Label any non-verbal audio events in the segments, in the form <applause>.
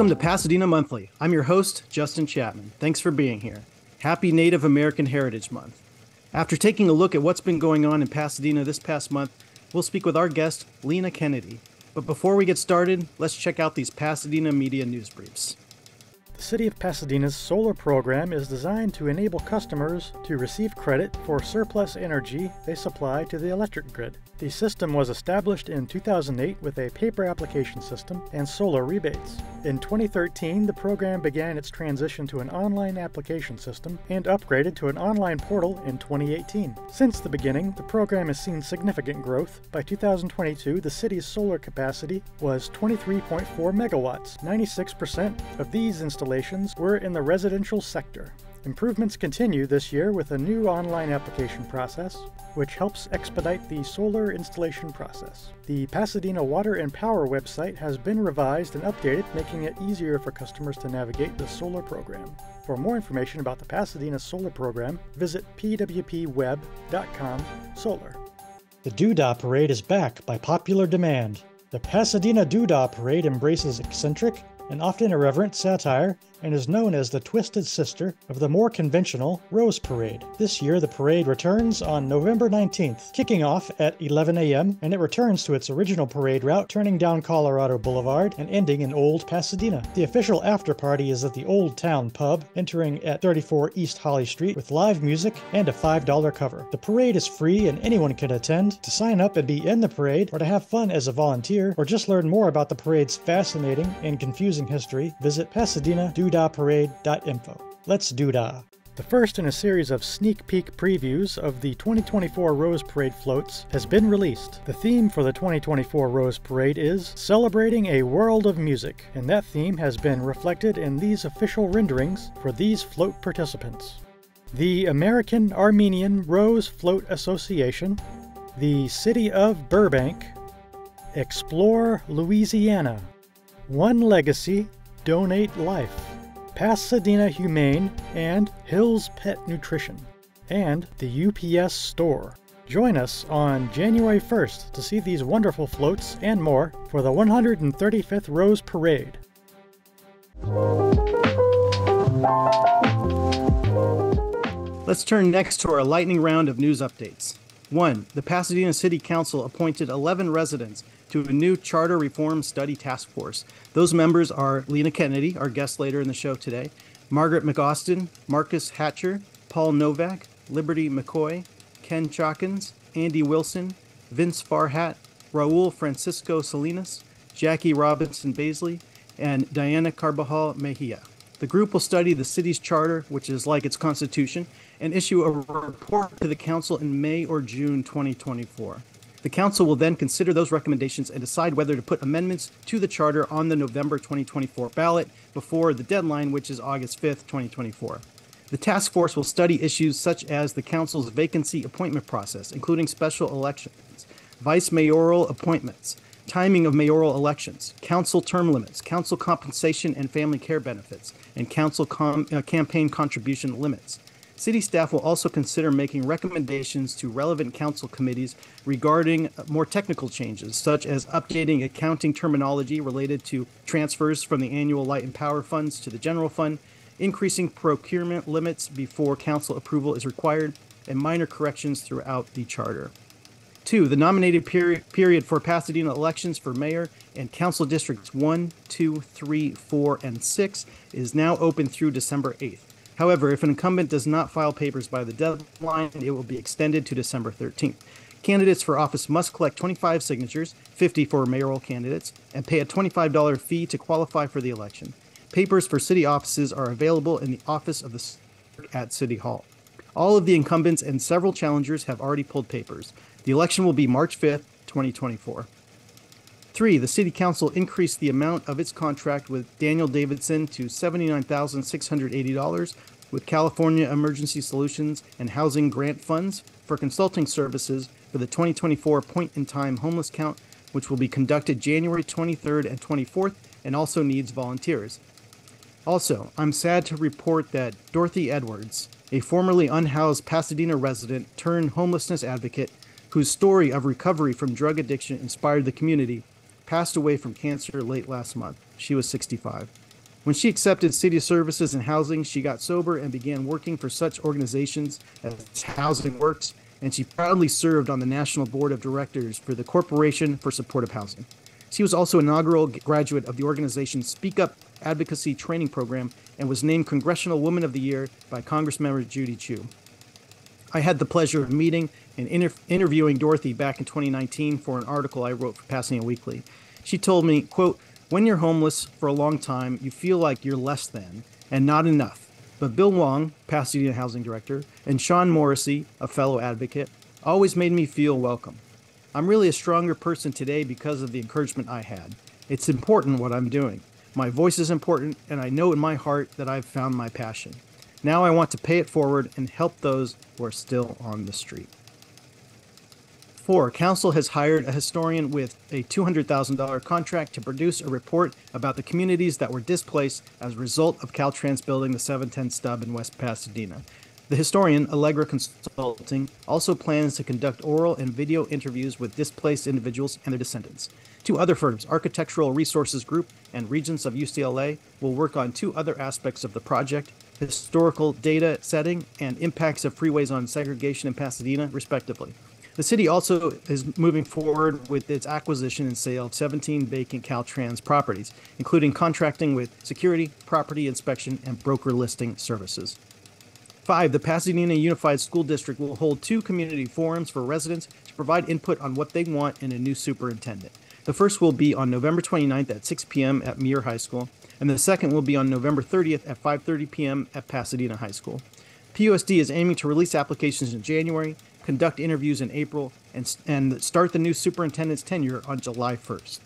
Welcome to Pasadena Monthly. I'm your host, Justin Chapman. Thanks for being here. Happy Native American Heritage Month. After taking a look at what's been going on in Pasadena this past month, we'll speak with our guest, Lena Kennedy. But before we get started, let's check out these Pasadena media news briefs. The City of Pasadena's solar program is designed to enable customers to receive credit for surplus energy they supply to the electric grid. The system was established in 2008 with a paper application system and solar rebates. In 2013, the program began its transition to an online application system and upgraded to an online portal in 2018. Since the beginning, the program has seen significant growth. By 2022, the city's solar capacity was 23.4 megawatts. 96% of these installations were in the residential sector. Improvements continue this year with a new online application process, which helps expedite the solar installation process. The Pasadena Water and Power website has been revised and updated, making it easier for customers to navigate the solar program. For more information about the Pasadena Solar Program, visit pwpweb.com solar. The Doodah Parade is back by popular demand. The Pasadena Doodah Parade embraces eccentric and often irreverent satire and is known as the twisted sister of the more conventional Rose Parade. This year, the parade returns on November 19th, kicking off at 11 a.m., and it returns to its original parade route, turning down Colorado Boulevard and ending in Old Pasadena. The official after party is at the Old Town Pub, entering at 34 East Holly Street with live music and a $5 cover. The parade is free and anyone can attend. To sign up and be in the parade, or to have fun as a volunteer, or just learn more about the parade's fascinating and confusing history, visit Pasadena Do Let's doodah. The first in a series of sneak peek previews of the 2024 Rose Parade floats has been released. The theme for the 2024 Rose Parade is Celebrating a World of Music, and that theme has been reflected in these official renderings for these float participants. The American Armenian Rose Float Association, the City of Burbank, Explore Louisiana, One Legacy, Donate Life. Pasadena Humane, and Hills Pet Nutrition, and the UPS Store. Join us on January 1st to see these wonderful floats and more for the 135th Rose Parade. Let's turn next to our lightning round of news updates. 1. The Pasadena City Council appointed 11 residents to a new charter reform study task force. Those members are Lena Kennedy, our guest later in the show today, Margaret McAustin, Marcus Hatcher, Paul Novak, Liberty McCoy, Ken Chawkins, Andy Wilson, Vince Farhat, Raul Francisco Salinas, Jackie Robinson Baisley, and Diana Carbajal Mejia. The group will study the city's charter, which is like its constitution, and issue a report to the council in May or June 2024. The Council will then consider those recommendations and decide whether to put amendments to the Charter on the November 2024 ballot before the deadline, which is August 5th, 2024. The task force will study issues such as the Council's vacancy appointment process, including special elections, vice mayoral appointments, timing of mayoral elections, council term limits, council compensation and family care benefits, and council com- uh, campaign contribution limits. City staff will also consider making recommendations to relevant council committees regarding more technical changes, such as updating accounting terminology related to transfers from the annual light and power funds to the general fund, increasing procurement limits before council approval is required, and minor corrections throughout the charter. Two, the nominated period, period for Pasadena elections for mayor and council districts 1, 2, 3, 4, and 6 is now open through December 8th. However, if an incumbent does not file papers by the deadline, it will be extended to December 13th. Candidates for office must collect 25 signatures, 50 for mayoral candidates, and pay a $25 fee to qualify for the election. Papers for city offices are available in the office of the at City Hall. All of the incumbents and several challengers have already pulled papers. The election will be March 5th, 2024. Three, the City Council increased the amount of its contract with Daniel Davidson to $79,680 with California Emergency Solutions and Housing Grant Funds for consulting services for the 2024 point in time homeless count, which will be conducted January 23rd and 24th and also needs volunteers. Also, I'm sad to report that Dorothy Edwards, a formerly unhoused Pasadena resident turned homelessness advocate whose story of recovery from drug addiction inspired the community, passed away from cancer late last month. She was 65. When she accepted city services and housing, she got sober and began working for such organizations as Housing Works, and she proudly served on the National Board of Directors for the Corporation for Supportive Housing. She was also inaugural graduate of the organization's Speak Up Advocacy Training Program and was named Congressional Woman of the Year by Congressmember Judy Chu. I had the pleasure of meeting and inter- interviewing Dorothy back in 2019 for an article I wrote for Pasadena Weekly. She told me, quote, when you're homeless for a long time, you feel like you're less than and not enough. But Bill Huang, Pasadena Housing Director, and Sean Morrissey, a fellow advocate, always made me feel welcome. I'm really a stronger person today because of the encouragement I had. It's important what I'm doing. My voice is important, and I know in my heart that I've found my passion. Now I want to pay it forward and help those who are still on the street. Four, Council has hired a historian with a $200,000 contract to produce a report about the communities that were displaced as a result of Caltrans building the 710 stub in West Pasadena. The historian, Allegra Consulting, also plans to conduct oral and video interviews with displaced individuals and their descendants. Two other firms, Architectural Resources Group and Regents of UCLA, will work on two other aspects of the project historical data setting and impacts of freeways on segregation in Pasadena, respectively. The city also is moving forward with its acquisition and sale of 17 vacant Caltrans properties, including contracting with security, property inspection, and broker listing services. Five, the Pasadena Unified School District will hold two community forums for residents to provide input on what they want in a new superintendent. The first will be on November 29th at 6 p.m. at Muir High School, and the second will be on November 30th at 5:30 p.m. at Pasadena High School. PUSD is aiming to release applications in January, conduct interviews in April, and, and start the new superintendent's tenure on July 1st.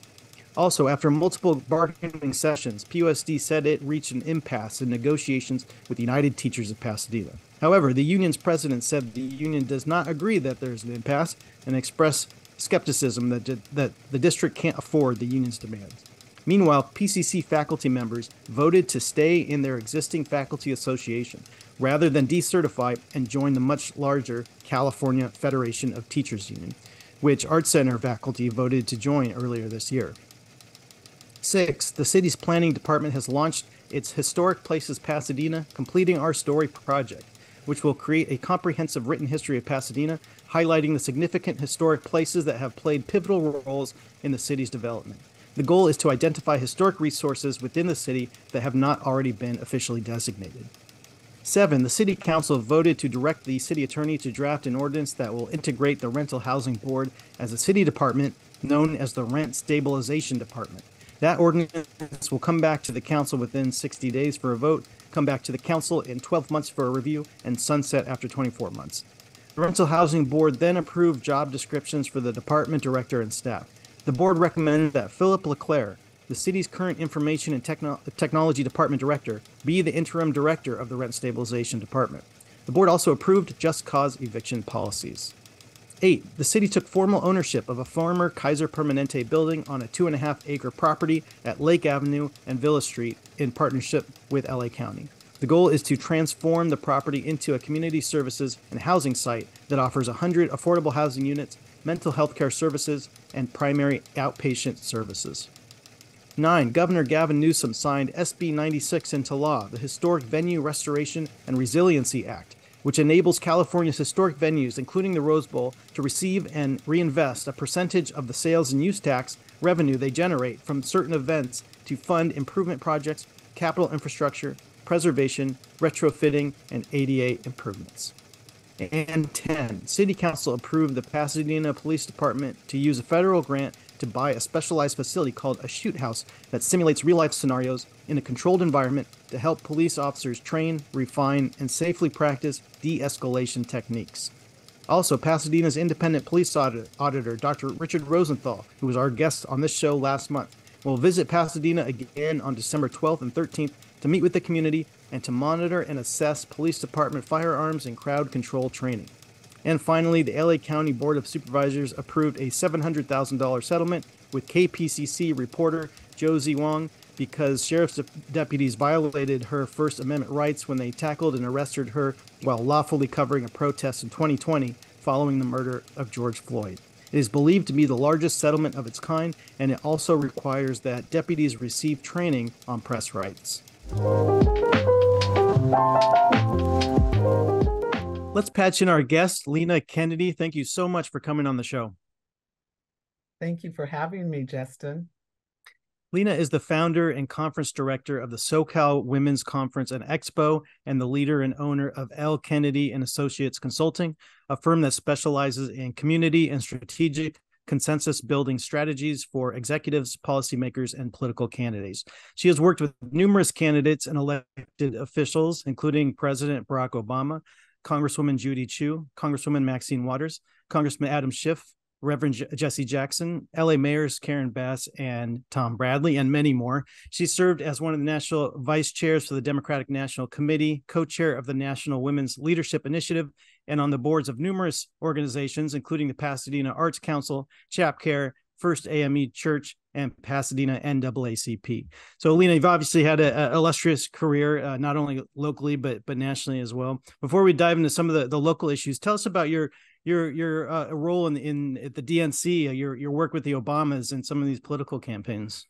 Also, after multiple bargaining sessions, PUSD said it reached an impasse in negotiations with the United Teachers of Pasadena. However, the union's president said the union does not agree that there's an impasse and expressed skepticism that, that the district can't afford the union's demands. Meanwhile, PCC faculty members voted to stay in their existing faculty association rather than decertify and join the much larger California Federation of Teachers Union, which Art Center faculty voted to join earlier this year. Six, the city's planning department has launched its Historic Places Pasadena Completing Our Story project, which will create a comprehensive written history of Pasadena, highlighting the significant historic places that have played pivotal roles in the city's development. The goal is to identify historic resources within the city that have not already been officially designated. Seven, the City Council voted to direct the City Attorney to draft an ordinance that will integrate the Rental Housing Board as a city department known as the Rent Stabilization Department. That ordinance will come back to the council within 60 days for a vote, come back to the council in 12 months for a review, and sunset after 24 months. The Rental Housing Board then approved job descriptions for the department director and staff. The board recommended that Philip LeClaire, the city's current Information and Techno- Technology Department director, be the interim director of the Rent Stabilization Department. The board also approved just cause eviction policies. Eight, the city took formal ownership of a former Kaiser Permanente building on a two and a half acre property at Lake Avenue and Villa Street in partnership with LA County. The goal is to transform the property into a community services and housing site that offers 100 affordable housing units, mental health care services, and primary outpatient services. 9. Governor Gavin Newsom signed SB 96 into law, the Historic Venue Restoration and Resiliency Act, which enables California's historic venues, including the Rose Bowl, to receive and reinvest a percentage of the sales and use tax revenue they generate from certain events to fund improvement projects, capital infrastructure, preservation, retrofitting, and ADA improvements. And 10. City Council approved the Pasadena Police Department to use a federal grant to buy a specialized facility called a shoot house that simulates real life scenarios in a controlled environment to help police officers train, refine, and safely practice de escalation techniques. Also, Pasadena's independent police audit- auditor, Dr. Richard Rosenthal, who was our guest on this show last month, will visit Pasadena again on December 12th and 13th to meet with the community and to monitor and assess police department firearms and crowd control training. And finally, the LA County Board of Supervisors approved a $700,000 settlement with KPCC reporter Josie Huang because sheriff's deputies violated her First Amendment rights when they tackled and arrested her while lawfully covering a protest in 2020 following the murder of George Floyd. It is believed to be the largest settlement of its kind, and it also requires that deputies receive training on press rights. Let's patch in our guest, Lena Kennedy. Thank you so much for coming on the show. Thank you for having me, Justin. Lena is the founder and conference director of the SoCal Women's Conference and Expo and the leader and owner of L. Kennedy and Associates Consulting, a firm that specializes in community and strategic consensus building strategies for executives, policymakers, and political candidates. She has worked with numerous candidates and elected officials, including President Barack Obama, Congresswoman Judy Chu, Congresswoman Maxine Waters, Congressman Adam Schiff, Reverend Jesse Jackson, LA mayors Karen Bass and Tom Bradley, and many more. She served as one of the national vice chairs for the Democratic National Committee, co chair of the National Women's Leadership Initiative, and on the boards of numerous organizations, including the Pasadena Arts Council, ChapCare, First AME Church, and Pasadena NAACP. So, Alina, you've obviously had an illustrious career, uh, not only locally but but nationally as well. Before we dive into some of the, the local issues, tell us about your your your uh, role in in at the DNC, uh, your your work with the Obamas and some of these political campaigns.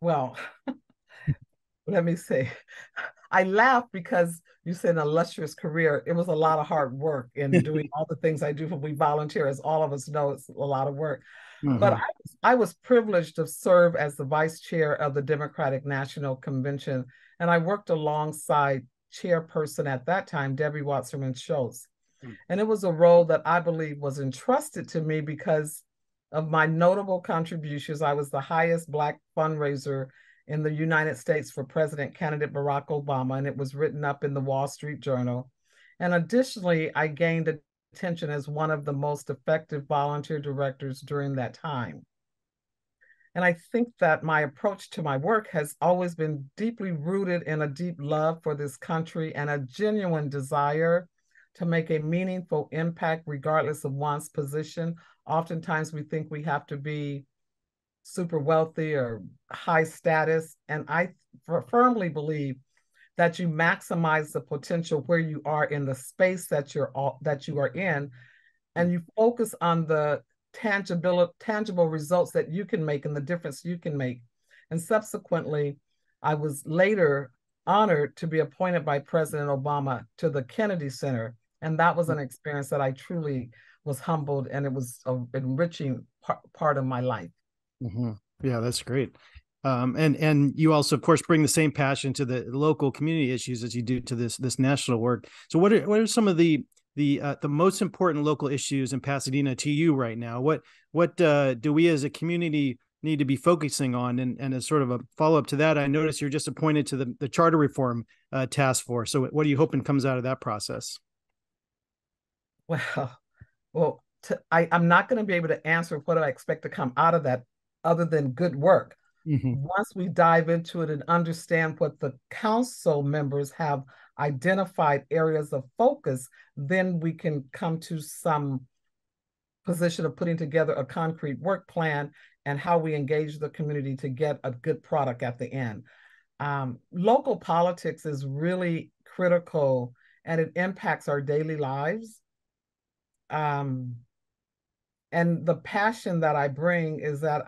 Well, <laughs> let me say, I laugh because you said an illustrious career. It was a lot of hard work in <laughs> doing all the things I do for we volunteer, as all of us know, it's a lot of work. Mm-hmm. But I, I was privileged to serve as the vice chair of the Democratic National Convention, and I worked alongside chairperson at that time, Debbie Wasserman Schultz. Mm. And it was a role that I believe was entrusted to me because of my notable contributions. I was the highest Black fundraiser in the United States for President candidate Barack Obama, and it was written up in the Wall Street Journal. And additionally, I gained attention as one of the most effective volunteer directors during that time. And I think that my approach to my work has always been deeply rooted in a deep love for this country and a genuine desire to make a meaningful impact, regardless of one's position. Oftentimes, we think we have to be super wealthy or high status. And I firmly believe that you maximize the potential where you are in the space that you're all, that you are in and you focus on the tangible tangible results that you can make and the difference you can make. And subsequently, I was later honored to be appointed by President Obama to the Kennedy Center. And that was an experience that I truly was humbled and it was an enriching part, part of my life. Mm-hmm. Yeah, that's great. Um, and and you also, of course, bring the same passion to the local community issues as you do to this this national work. So, what are what are some of the the uh, the most important local issues in Pasadena to you right now? What what uh, do we as a community need to be focusing on? And and as sort of a follow up to that, I noticed you're just appointed to the the charter reform uh, task force. So what are you hoping comes out of that process? Well, <laughs> well, to, I I'm not going to be able to answer what I expect to come out of that, other than good work. Mm-hmm. Once we dive into it and understand what the council members have identified areas of focus, then we can come to some position of putting together a concrete work plan and how we engage the community to get a good product at the end. Um, local politics is really critical and it impacts our daily lives. Um, and the passion that I bring is that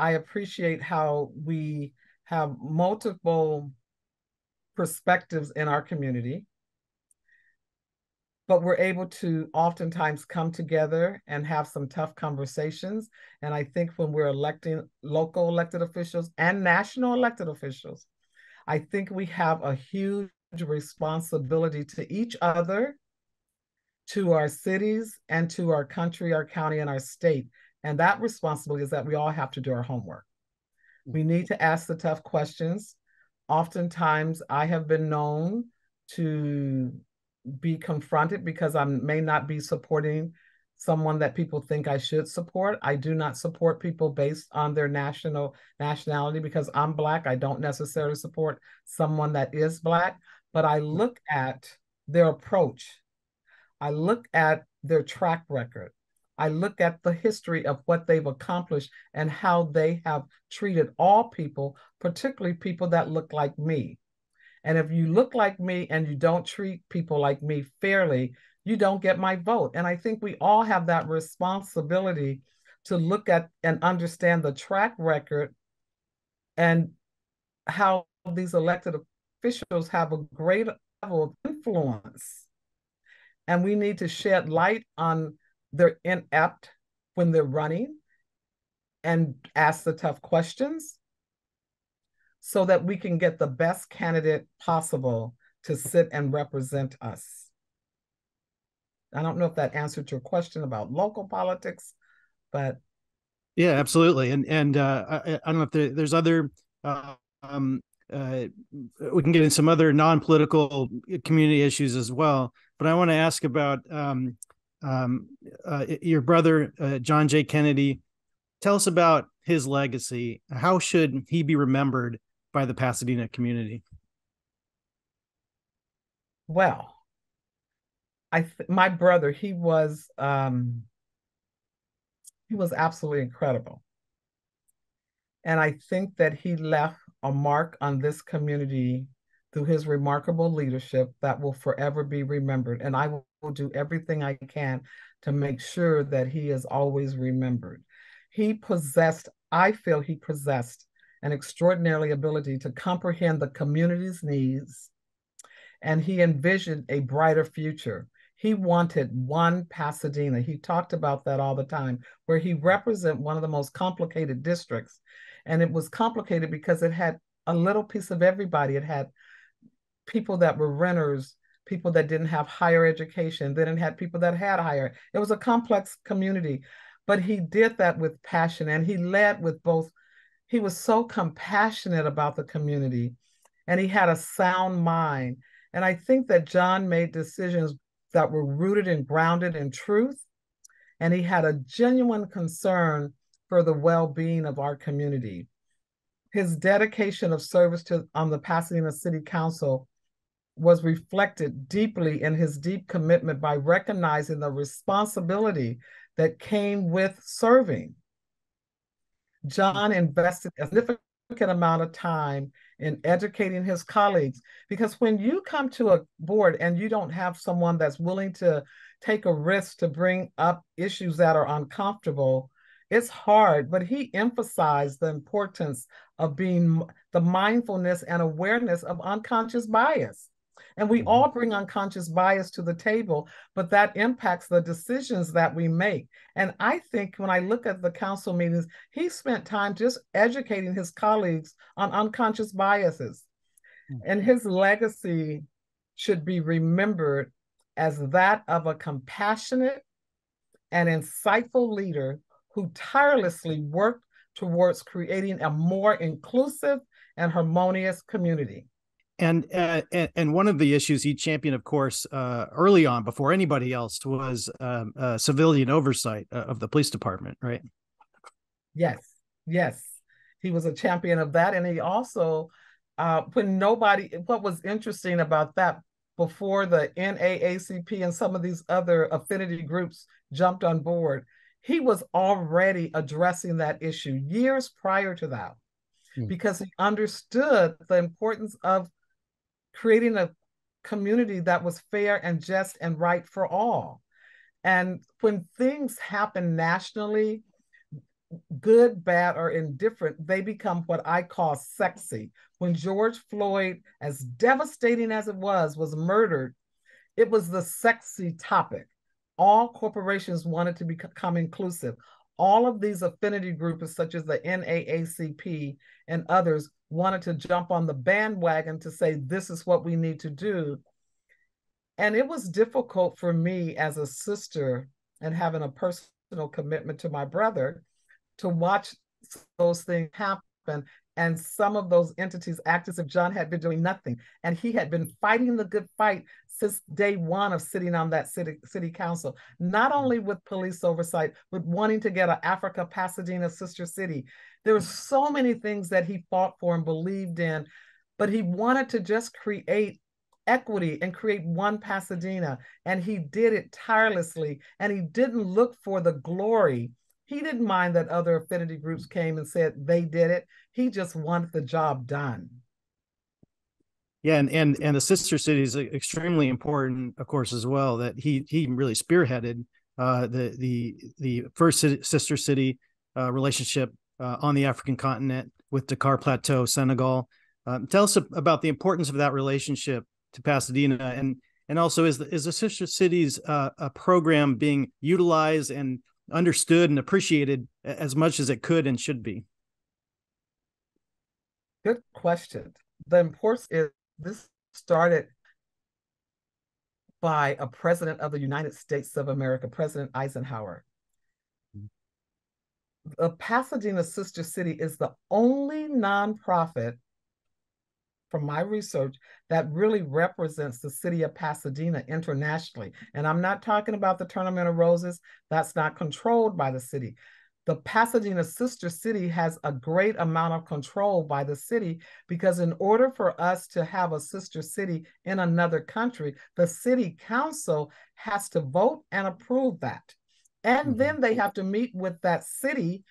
I appreciate how we have multiple perspectives in our community, but we're able to oftentimes come together and have some tough conversations. And I think when we're electing local elected officials and national elected officials, I think we have a huge responsibility to each other, to our cities, and to our country, our county, and our state. And that responsibility is that we all have to do our homework. We mm-hmm. need to ask the tough questions oftentimes I have been known to be confronted because I may not be supporting someone that people think I should support. I do not support people based on their national nationality because I'm black. I don't necessarily support someone that is black, but I mm-hmm. look at their approach. I look at their track record. I look at the history of what they've accomplished and how they have treated all people, particularly people that look like me. And if you look like me and you don't treat people like me fairly, you don't get my vote. And I think we all have that responsibility to look at and understand the track record and how these elected officials have a great level of influence. And we need to shed light on their inept when they're running and ask the tough questions so that we can get the best candidate possible to sit and represent us. I don't know if that answered your question about local politics, but yeah, absolutely. And and uh, I, I, don't know if there, there's other. Uh, um, uh, we can get in some other non-political community issues as well, but I want to ask about um, um, uh, your brother uh, John J. Kennedy. Tell us about his legacy. How should he be remembered by the Pasadena community? Well, I th- my brother, he was um, he was absolutely incredible. And I think that he left a mark on this community through his remarkable leadership that will forever be remembered. And I will do everything I can to make sure that he is always remembered. He possessed, I feel he possessed an extraordinary ability to comprehend the community's needs, and he envisioned a brighter future he wanted one Pasadena. He talked about that all the time, where he represent one of the most complicated districts. And it was complicated because it had a little piece of everybody. It had people that were renters, people that didn't have higher education, then it had people that had higher. It was a complex community. But he did that with passion and he led with both. He was so compassionate about the community and he had a sound mind. And I think that John made decisions that were rooted and grounded in truth. And he had a genuine concern for the well being of our community. His dedication of service to, on the Pasadena City Council was reflected deeply in his deep commitment by recognizing the responsibility that came with serving. John invested a significant amount of time in educating his colleagues. Because when you come to a board and you don't have someone that's willing to take a risk to bring up issues that are uncomfortable, it's hard. But he emphasized the importance of being the mindfulness and awareness of unconscious bias. And we mm-hmm. all bring unconscious bias to the table, but that impacts the decisions that we make. And I think when I look at the council meetings, he spent time just educating his colleagues on unconscious biases. Mm-hmm. And his legacy should be remembered as that of a compassionate and insightful leader who tirelessly worked towards creating a more inclusive and harmonious community and uh, and one of the issues he championed, of course, uh, early on before anybody else was um, uh, civilian oversight uh, of the police department, right? Yes, yes, he was a champion of that, and he also, uh, when nobody, what was interesting about that, before the NAACP and some of these other affinity groups jumped on board, he was already addressing that issue years prior to that. Hmm. Because he understood the importance of creating a community that was fair and just and right for all. And when things happen nationally, good, bad, or indifferent, they become what I call sexy. When George Floyd, as devastating as it was, was murdered, it was the sexy topic. All corporations wanted to become inclusive. All of these affinity groups, such as the NAACP and others, wanted to jump on the bandwagon to say, this is what we need to do. And it was difficult for me as a sister and having a personal commitment to my brother to watch those things happen. And some of those entities act as if John had been doing nothing. And he had been fighting the good fight since day one of sitting on that city, city council, not only with police oversight, but wanting to get an Africa Pasadena sister city. There were so many things that he fought for and believed in, but he wanted to just create equity and create one Pasadena. And he did it tirelessly. And he didn't look for the glory. He didn't mind that other affinity groups came and said they did it. He just wanted the job done. Yeah, and and and the sister city is extremely important, of course, as well. That he he really spearheaded uh, the the the first sister city uh, relationship uh, on the African continent with Dakar Plateau, Senegal. Um, tell us about the importance of that relationship to Pasadena, and and also is the is the sister cities uh, a program being utilized and understood and appreciated as much as it could and should be? Good question. The importance is this started by a president of the United States of America, President Eisenhower. Mm-hmm. The Pasadena Sister City is the only nonprofit, from my research, that really represents the city of Pasadena internationally. And I'm not talking about the Tournament of Roses, that's not controlled by the city the Pasadena sister city has a great amount of control by the city because in order for us to have a sister city in another country, the city council has to vote and approve that. And mm-hmm. then they have to meet with that city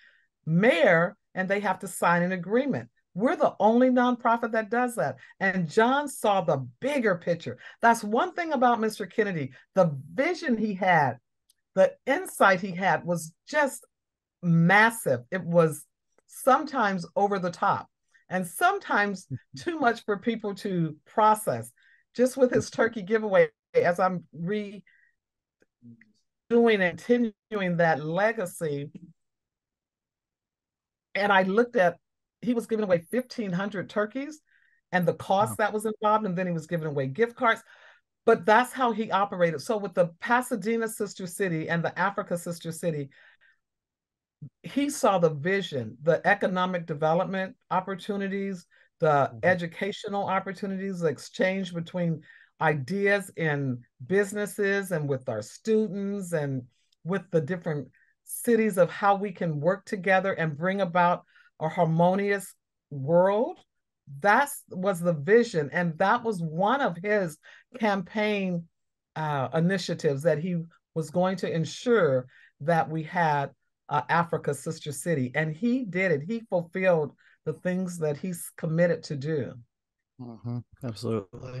mayor and they have to sign an agreement. We're the only nonprofit that does that. And John saw the bigger picture. That's one thing about Mr. Kennedy. The vision he had, the insight he had was just massive. It was sometimes over the top and sometimes mm-hmm. too much for people to process. Just with his turkey giveaway, as I'm re doing and continuing that legacy, and I looked at he was giving away 1,500 turkeys and the cost wow. that was involved, and then he was giving away gift cards. But that's how he operated. So with the Pasadena Sister City and the Africa Sister City, he saw the vision, the economic development opportunities, the mm-hmm. educational opportunities, the exchange between ideas in businesses and with our students and with the different cities of how we can work together and bring about a harmonious world. That was the vision. And that was one of his campaign uh, initiatives that he was going to ensure that we had uh, Africa Sister City. And he did it. He fulfilled the things that he's committed to do. Mm-hmm. Absolutely.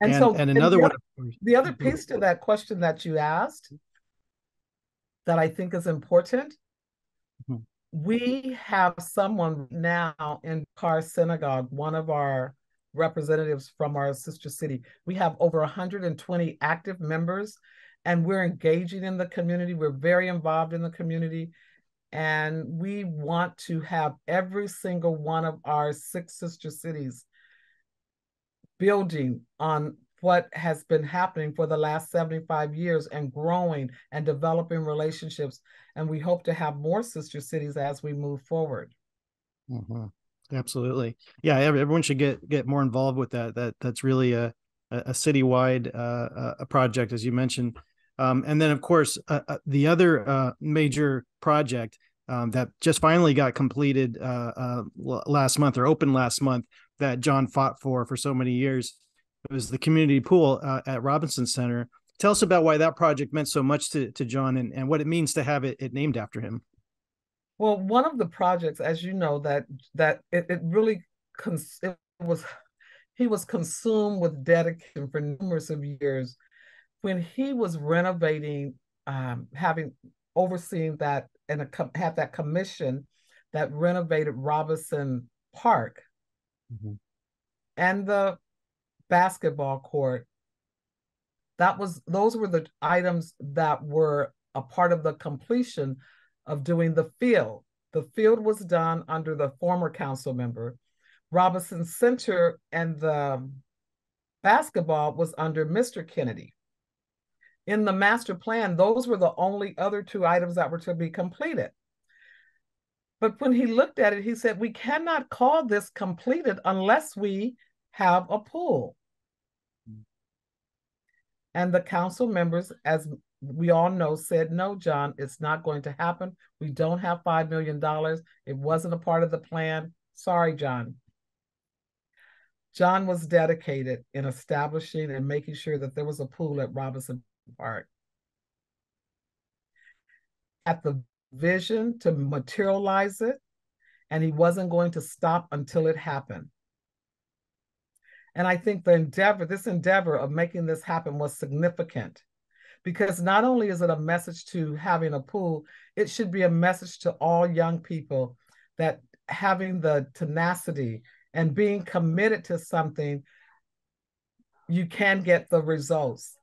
And, and so, and another and the, one. The other piece to that question that you asked that I think is important mm-hmm. We have someone now in Dakar Senegal, one of our representatives from our sister city. We have over 120 active members, and we're engaging in the community. We're very involved in the community. And we want to have every single one of our six sister cities building on what has been happening for the last 75 years and growing and developing relationships. And we hope to have more sister cities as we move forward. Mm-hmm. Absolutely. Yeah, everyone should get get more involved with that. That that's really a a citywide uh, a project, as you mentioned. Um, and then, of course, uh, uh, the other uh, major project um, that just finally got completed uh, uh, last month or opened last month that John fought for for so many years it was the community pool uh, at Robinson Center. Tell us about why that project meant so much to, to John and, and what it means to have it, it named after him. Well, one of the projects, as you know, that that it, it really cons- it was he was consumed with dedication for numerous of years when he was renovating, um, having overseen that and a, had that commission that renovated Robinson Park mm-hmm. and the basketball court. That was those were the items that were a part of the completion of doing the field. The field was done under the former council member. Robinson Center and the basketball was under Mr. Kennedy in the master plan, those were the only other two items that were to be completed. But when he looked at it, he said, We cannot call this completed unless we have a pool. And the council members, as we all know, said, No, John, it's not going to happen. We don't have $5 million. It wasn't a part of the plan. Sorry, John. John was dedicated in establishing and making sure that there was a pool at Robinson Park. At the vision to materialize it, and he wasn't going to stop until it happened. And I think the endeavor, this endeavor of making this happen was significant because not only is it a message to having a pool, it should be a message to all young people that having the tenacity and being committed to something, you can get the results.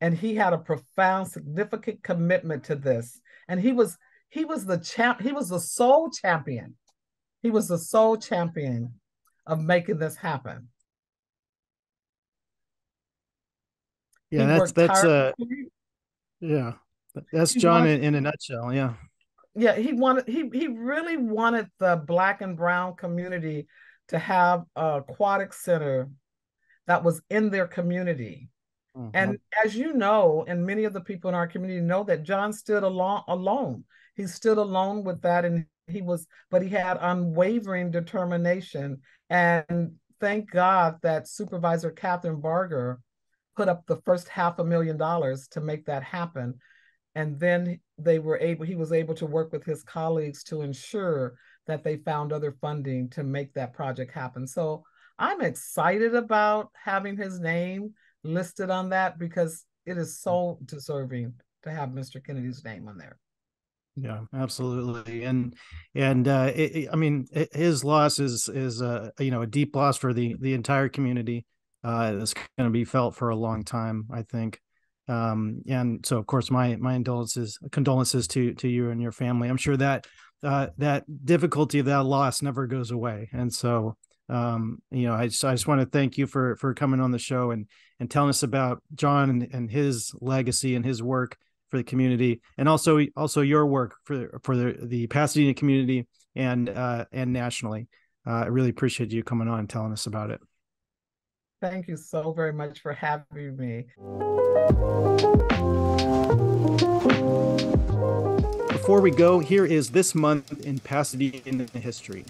And he had a profound, significant commitment to this. And he was he was the champ, he was the sole champion. He was the sole champion of making this happen. Yeah, he that's that's uh yeah. That's John wanted, in, in a nutshell. Yeah. Yeah, he wanted he he really wanted the black and brown community to have a aquatic center that was in their community. Mm-hmm. And as you know, and many of the people in our community know that John stood alone alone. He stood alone with that and he was but he had unwavering determination and thank God that supervisor Kathryn Barger put up the first half a million dollars to make that happen. And then they were able, he was able to work with his colleagues to ensure that they found other funding to make that project happen. So I'm excited about having his name listed on that because it is so deserving to have Mr. Kennedy's name on there. Yeah, absolutely, and and uh, it, it, I mean, his loss is is a you know a deep loss for the the entire community uh, that's going to be felt for a long time, I think. Um, and so, of course, my my condolences condolences to to you and your family. I'm sure that uh, that difficulty of that loss never goes away. And so, um, you know, I just I just want to thank you for for coming on the show and and telling us about John and, and his legacy and his work for the community, and also also your work for for the the Pasadena community and uh, and nationally. Uh, I really appreciate you coming on and telling us about it. Thank you so very much for having me. Before we go, here is this month in Pasadena history.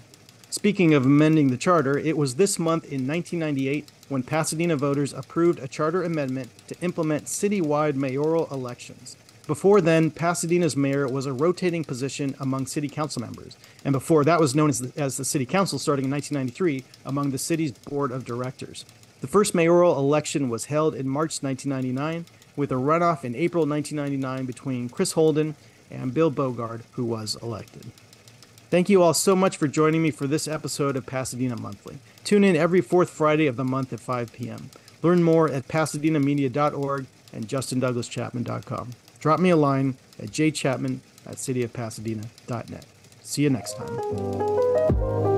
Speaking of amending the charter, it was this month in 1998 when Pasadena voters approved a charter amendment to implement citywide mayoral elections. Before then, Pasadena's mayor was a rotating position among city council members, and before that was known as the, as the city council starting in 1993 among the city's board of directors. The first mayoral election was held in March 1999, with a runoff in April 1999 between Chris Holden and Bill Bogaard, who was elected. Thank you all so much for joining me for this episode of Pasadena Monthly. Tune in every fourth Friday of the month at 5 p.m. Learn more at pasadenamedia.org and justindouglaschapman.com. Drop me a line at jchapman at cityofpasadena.net. See you next time.